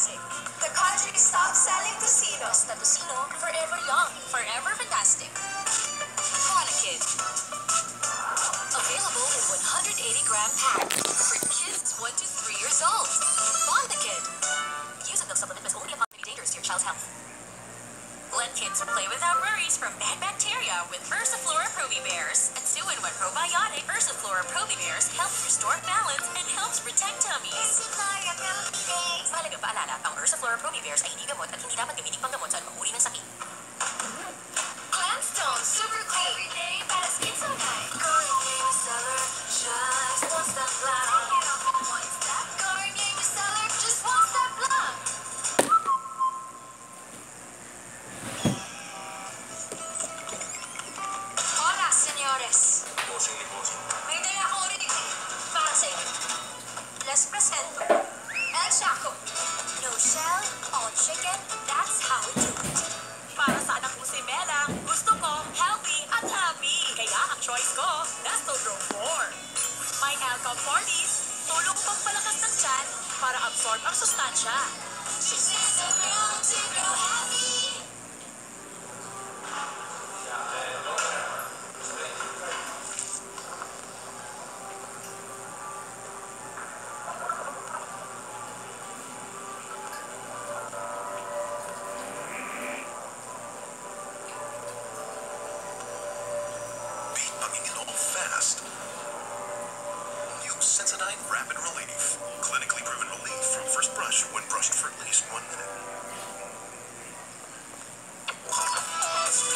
fantastic. The country stopped selling tocinos. Basta Tocino, forever young, forever fantastic. Kid. Available in 180 gram pack for kids 1 to 3 years old. Kid. Use of milk supplement must only dangerous to your child's health. Let kids play without worries from bad bacteria with Erceflora Probi Bears. At 2-in-1 probiotic, Ursiflora Probi Bears helps restore balance and helps protect tummies. Mahalaga paalala, ang Ursiflora Probi Bears ay hindi gamot at hindi dapat gamitin panggamot sa anumang ng sakit. Glamstone Super Clean. Every day para skin so 4. May alcohol 40s, tulong pampalakas ng tiyan para absorb ang sustansya. Fast. New Sensodyne Rapid Relief. Clinically proven relief from first brush when brushed for at least one minute.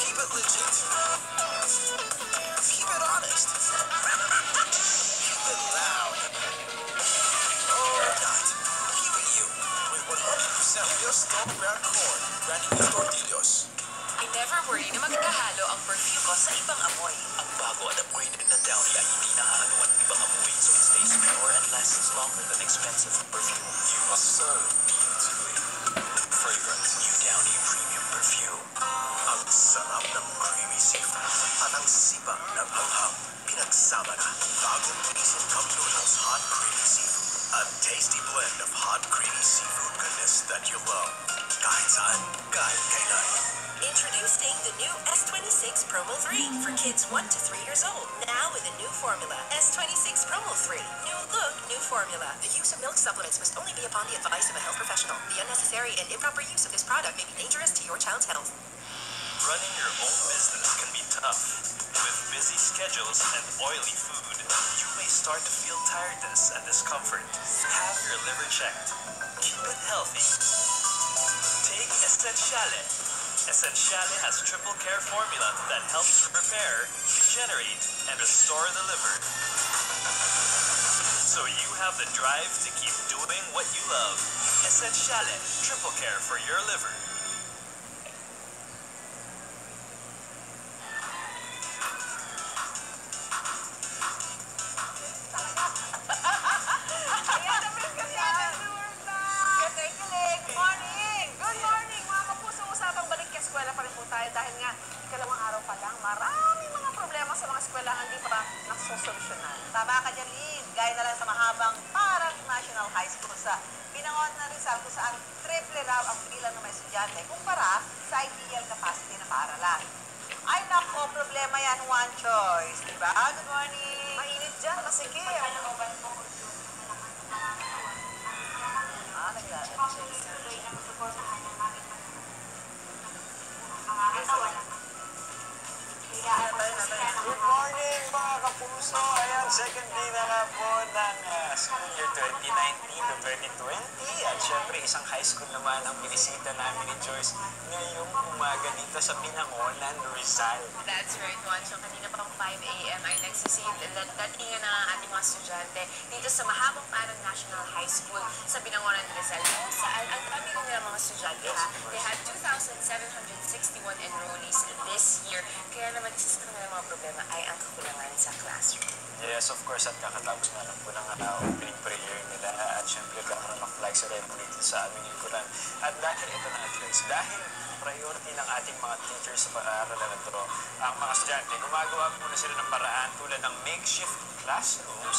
Keep it legit. Keep it honest. Keep it loud. Oh, or not. Keep it you. With 100% real stone ground corn. Branding new tortillos. I never worry na magkahalo ang perfume ko sa ibang amoy. Ang bago at appointed na Downy ay hindi nahahaluan ng ibang amoy so it stays pure and lasts longer than expensive perfume. You must serve beautifully. Fragrant New Downy Premium Perfume. Ang sarap ng creamy seafood at ang sibak ng anghang pinagsama na. Bagong Asian Cup Noodles Hot Creamy Seafood. A tasty blend of hot creamy seafood goodness that you love. Kahit saan, kahit kailan. Introducing the new S26 Promil 3 for kids 1 to 3 years old. Now with a new formula, S26 Promil 3. New look, new formula. The use of milk supplements must only be upon the advice of a health professional. The unnecessary and improper use of this product may be dangerous to your child's health. Running your own business can be tough. With busy schedules and oily food, you may start to feel tiredness and discomfort. Have your liver checked. Keep it healthy. Take Essentiale. Essentiale has triple care formula that helps repair, regenerate, and restore the liver. So you have the drive to keep doing what you love. Essentiale, triple care for your liver. Pa nasusolusyonan. Tama ka dyan, Lynn. Gaya na lang sa mahabang parang National High School sa Binangon na Rizal kung saan triple raw ang bilang ng mga estudyante kumpara sa ideal capacity ng paaralan. Ay nako, problema yan, one choice. Diba? Good morning! Mainit dyan, masikip. Ah, nagla- Good morning mga kapuso! Ayan, second day na nga po ng ah, school year 2019 to 2020. At syempre, isang high school naman ang binisita namin ni Joyce ngayong umaga dito sa Binangonan, Rizal. That's right, Juancho. Kanina pang 5 a.m. ay nagsisid datingan na ang ating mga estudyante dito sa Mahabang Parang National High School sa Binangonan, Rizal. Kung saan, ang dami nila mga estudyante ha. They had 2,761 enrollees this year. Kaya naman isa sa kanilang mga problema ay ang kakulangan sa classroom. Yes, of course, at kakatapos nga lang po ng uh, opening prayer nila at syempre kakaroon ng flag ceremony sa aming lingkuran. At dahil ito na at least, dahil priority ng ating mga teachers sa paaralan na ito, ang mga estudyante, gumagawa muna sila ng paraan tulad ng makeshift classrooms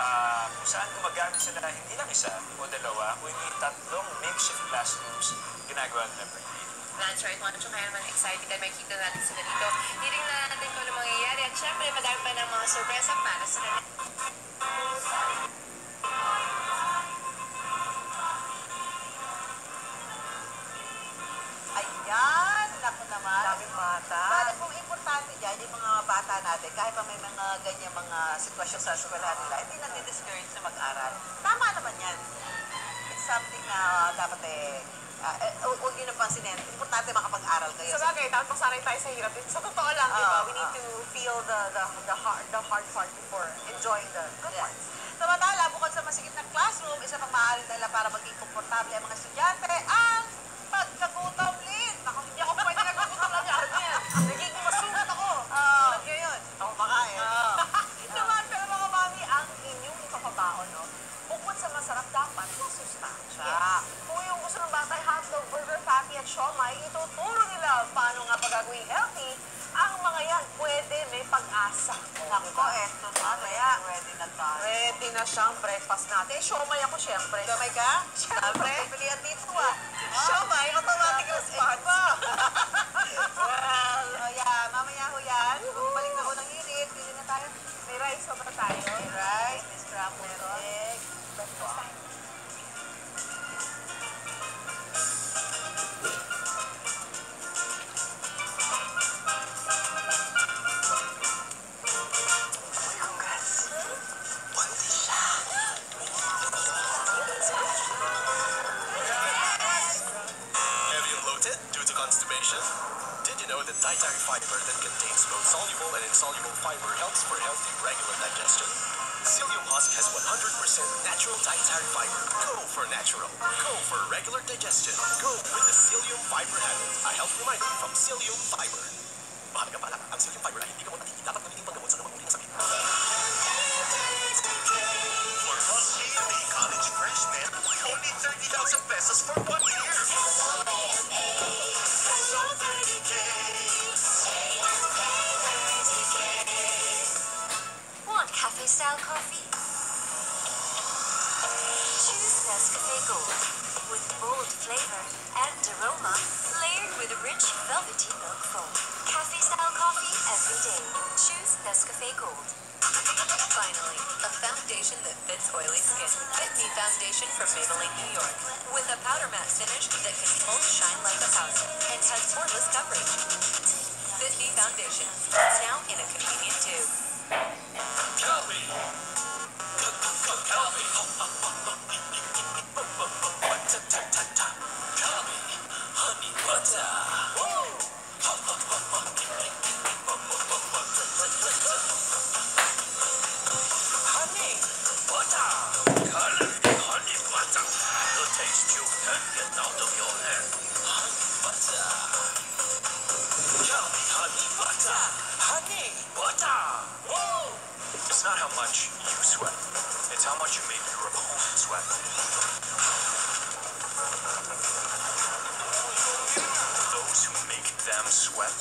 ah, kung saan gumagamit sila hindi lang isa o dalawa, kundi tatlong makeshift classrooms, ginagawa nila per That's right, Juancho. Kaya naman excited tayo makikita natin sila dito. Titingnan natin kung ano mangyayari. At syempre, madami pa ng mga sorpresa para sa kanila. Ayan, naku naman. Daming bata. Bale, kung importante dyan, yung mga bata natin, kahit pa may mga ganyan mga sitwasyon sa eskwelahan nila, hindi na discourage na mag-aral. Tama naman yan. It's something na dapat eh, uh, eh, huwag nyo na pansinin. Importante makapag-aral kayo. Sa bagay, dapat masanay tayo sa hirap. Sa totoo lang, di ba? Ah, We need ah. to feel the the the hard the hard part before enjoying the good Yes. parts. Samantala, bukod sa masigit na classroom, isa pang maaaring dahilan para maging komportable ang mga estudyante ang dietary fiber that contains both soluble and insoluble fiber helps for healthy, regular digestion? Psyllium Husk has 100% natural dietary fiber. Go for natural. Go for regular digestion. Go with the Psyllium Fiber Habit, a health reminder from Psyllium Fiber. Mahalaga ang Psyllium Fiber ay hindi gamot at hindi dapat gamitin panggamot sa anumang uri. For Husky, college freshman, only 30,000 pesos for one year. Want cafe style coffee? Choose Nescafe Gold with bold flavor and aroma layered with rich velvety milk foam. Cafe style coffee every day. Choose Nescafe Gold. Finally, a foundation that fits oily skin. Fit Me Foundation from Maybelline, New York. With a powder matte finish that can full shine like a powder and has poreless coverage. Fit Me Foundation. Now in a convenient tube. How much you sweat. It's how much you make your opponent sweat. Those who make them sweat,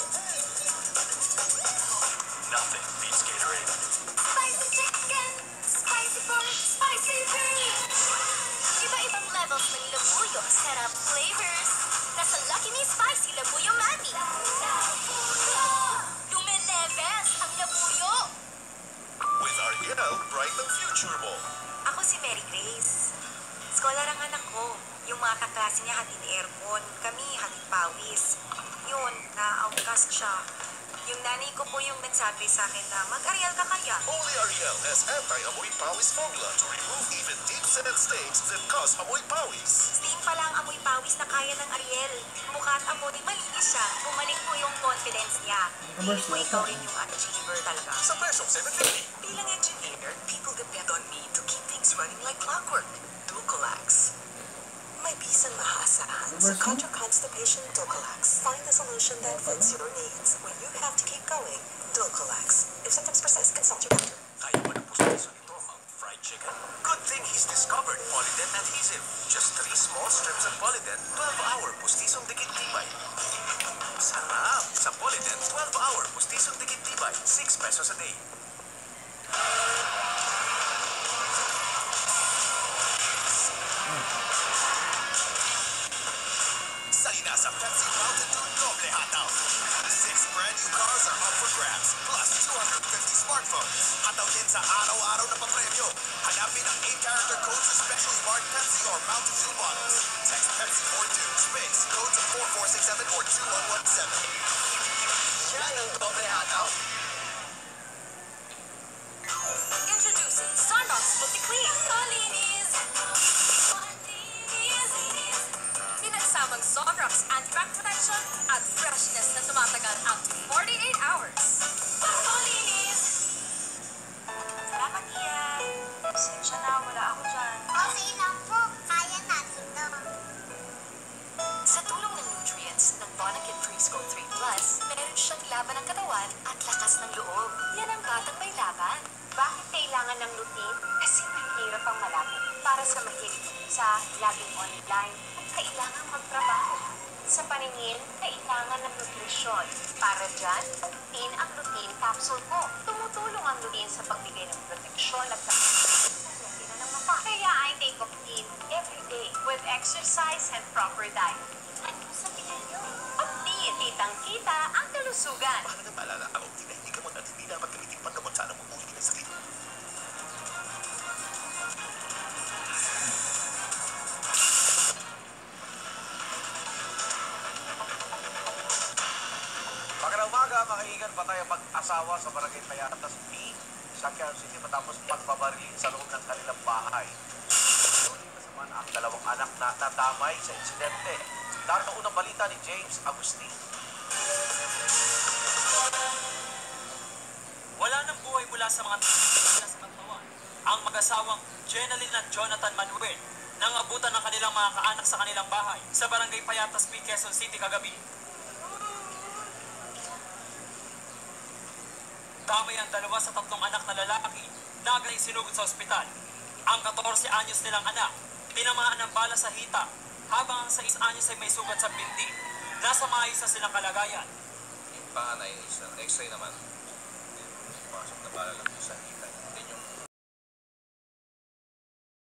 nothing beats Gatorade. Spicy chicken, spicy pork, spicy beef. Iba-ibang levels ng labuyo, sarap flavors. Nasa Lucky Me Spicy Labuyo Mami. Lumileves ang labuyo. With Ariel, brighten future mo. Ako si Mary Grace. Scholar ang anak ko. Yung mga kaklase niya hatid aircon. Kami hatid pawis. Yun, na-outcast siya. Yung nanay ko po yung nagsabi sa akin na mag-aryal ka kaya. Only Ariel has anti-amoy pawis formula to remove even deep-seated stains that cause amoy pawis. Steam pa lang amoy pawis na kaya ng Ariel. Mukha at amoy, malinis siya. Bumalik po yung confidence niya. Feeling ko ikaw rin yung achiever talaga. Sa presyong 750. Bilang engineer, people depend on me to keep things running like clockwork. Dulcolax. May bisang mahaasahan sa contra constipation Dulcolax. Find the solution that fits your needs. When you have to keep going, Dulcolax. If symptoms persist, consult your doctor. Polydent Adhesive. Just three small strips of Polydent, 12-hour pustisong dikit tibay. Sarap! Sa Polydent, 12-hour pustisong dikit tibay. 6 pesos a day. nasa Pepsi Mountain Dew Doble Hataw. Six brand new cars are up for grabs, plus 250 smartphones. Hataw din sa araw-araw na papremyo. Hanapin ang 8-character code sa specially marked Pepsi or Mountain Dew bottles. Text Pepsi or Dew, space, code to 4467 or 2117. Yan ang freshness na tumatagal up to 48 hours. Malinis. Ian. Pasensya na, wala ako dyan. Okay lang po. Kaya natin to. Sa tulong ng nutrients ng Bonakid Preschool 3 Plus, meron siyang laban ng katawan at lakas ng loob. Yan ang batang may laban. Bakit kailangan ng lutein? Kasi mahirap ang malapit. Para sa mahilig sa laging online, kailangan magtrabaho. Sa paningin, kailangan ng nutrisyon. Para dyan, lutein ang lutein capsule ko. Tumutulong ang lutein sa pagbigay ng proteksyon at sa na ng mata. Kaya I take Optin every day with exercise and proper diet. Ano sa tingin nyo? Optin, kitang-kita ang kalusugan. Mahalagang paalala, ang Optin ay hindi gamot at hindi dapat gamitin panggamot sa anumang uri ng sakit. Makaigan pa tayo pag-asawa sa Barangay Payatas B sa Quezon City matapos pagbabaril sa loob ng kanilang bahay. Kasama ang dalawang anak na natamay sa insidente. Darito unang balita ni James Agustin. Wala nang buhay mula sa mga sa katawan. Ang mag-asawang Jenaline at Jonathan Manuel nang abutan ng kanilang mga kaanak sa kanilang bahay sa barangay Payatas P, Quezon City kagabi. Damay ang dalawa sa tatlong anak na lalaki na agad sinugod sa ospital. Ang 14 anyos nilang anak, tinamaan ng bala sa hita, habang ang 6 anyos ay may sugat sa binti. Nasa maayos na silang kalagayan. Panganay x-ray naman. Pasok na pala lang sa hita.